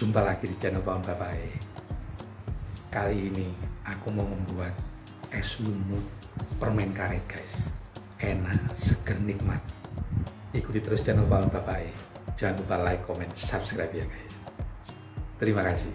Jumpa lagi di channel Pawan Bapak Kali ini aku mau membuat es lumut permen karet guys. Enak, seger, nikmat. Ikuti terus channel Pawan Bapak Jangan lupa like, comment, subscribe ya guys. Terima kasih.